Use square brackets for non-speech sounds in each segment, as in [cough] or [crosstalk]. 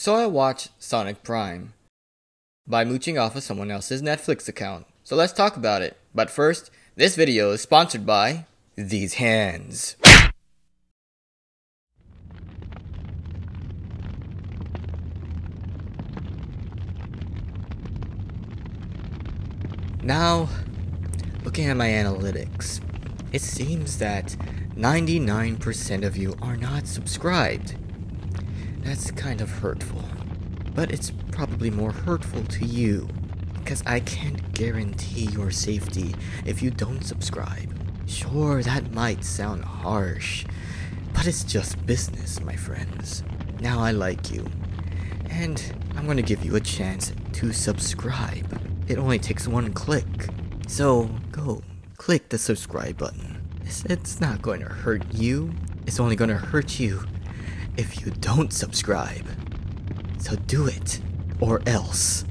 So I watched Sonic Prime by mooching off of someone else's Netflix account. So let's talk about it. But first, this video is sponsored by these hands. Now, looking at my analytics, it seems that 99% of you are not subscribed. That's kind of hurtful. But it's probably more hurtful to you. Because I can't guarantee your safety if you don't subscribe. Sure, that might sound harsh, but it's just business, my friends. Now I like you. And I'm gonna give you a chance to subscribe. It only takes one click. So go, click the subscribe button. It's, it's not going to hurt you, it's only going to hurt you if you don't subscribe. So do it, or else.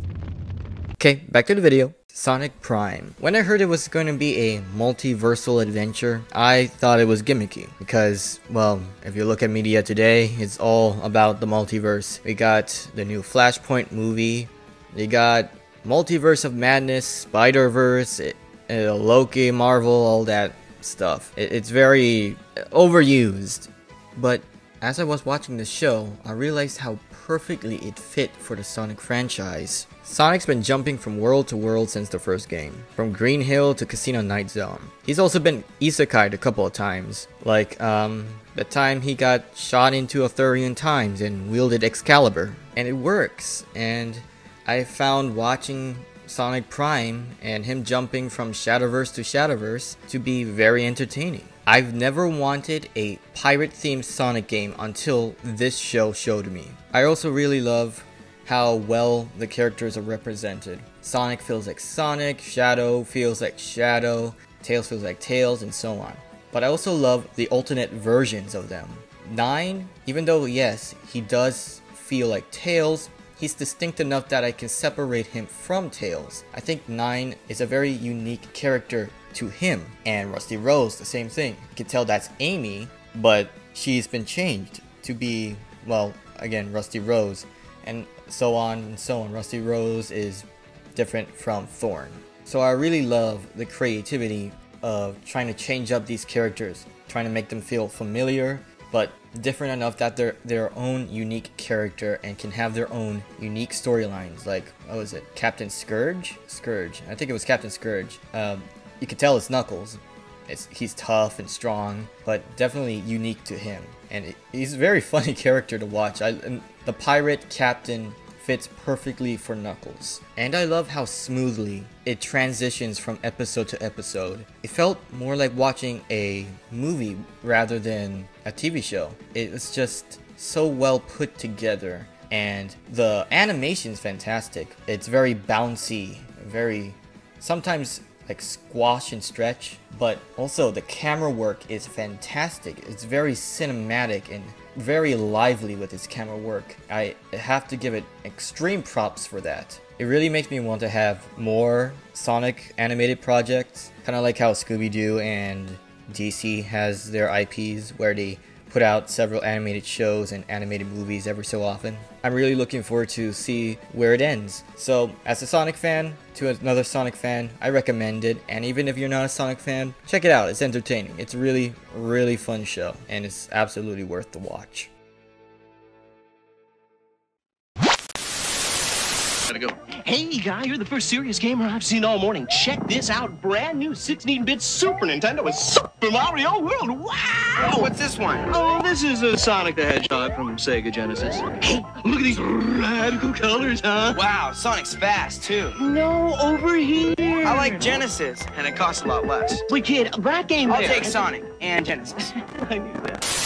Okay, back to the video. Sonic Prime. When I heard it was going to be a multiversal adventure, I thought it was gimmicky because, well, if you look at media today, it's all about the multiverse. We got the new Flashpoint movie, we got Multiverse of Madness, Spider Verse, uh, Loki, Marvel, all that stuff. It, it's very overused. But as I was watching the show, I realized how perfectly it fit for the Sonic franchise. Sonic's been jumping from world to world since the first game, from Green Hill to Casino Night Zone. He's also been isekai'd a couple of times, like um, the time he got shot into Arthurian times and wielded Excalibur. And it works, and I found watching Sonic Prime and him jumping from Shatterverse to Shatterverse to be very entertaining. I've never wanted a pirate themed Sonic game until this show showed me. I also really love how well the characters are represented. Sonic feels like Sonic, Shadow feels like Shadow, Tails feels like Tails, and so on. But I also love the alternate versions of them. Nine, even though yes, he does feel like Tails, He's distinct enough that I can separate him from Tails. I think Nine is a very unique character to him. And Rusty Rose, the same thing. You can tell that's Amy, but she's been changed to be, well, again, Rusty Rose. And so on and so on. Rusty Rose is different from Thorn. So I really love the creativity of trying to change up these characters, trying to make them feel familiar, but different enough that they're their own unique character and can have their own unique storylines. Like, what was it? Captain Scourge? Scourge. I think it was Captain Scourge. Um, you could tell it's Knuckles. It's, he's tough and strong, but definitely unique to him. And it, he's a very [laughs] funny character to watch. I, the pirate captain fits perfectly for Knuckles. And I love how smoothly it transitions from episode to episode. It felt more like watching a movie rather than a TV show. It was just so well put together and the animation is fantastic. It's very bouncy, very sometimes like squash and stretch, but also the camera work is fantastic. It's very cinematic and very lively with its camera work. I have to give it extreme props for that. It really makes me want to have more Sonic animated projects, kind of like how Scooby-Doo and DC has their IPs where they put out several animated shows and animated movies every so often. I'm really looking forward to see where it ends. So, as a Sonic fan, to another Sonic fan, I recommend it. And even if you're not a Sonic fan, check it out. It's entertaining. It's a really, really fun show, and it's absolutely worth the watch. Gotta go. Hey, guy, you're the first serious gamer I've seen all morning. Check this out. Brand new 16-bit Super Nintendo with Super Mario World. Wow! what's this one? Oh, this is a Sonic the Hedgehog from Sega Genesis. Hey, look at these radical colors, huh? Wow, Sonic's fast, too. No, over here. I like Genesis, and it costs a lot less. Wait, kid, that game I'll there. take Sonic and Genesis. [laughs] I knew that.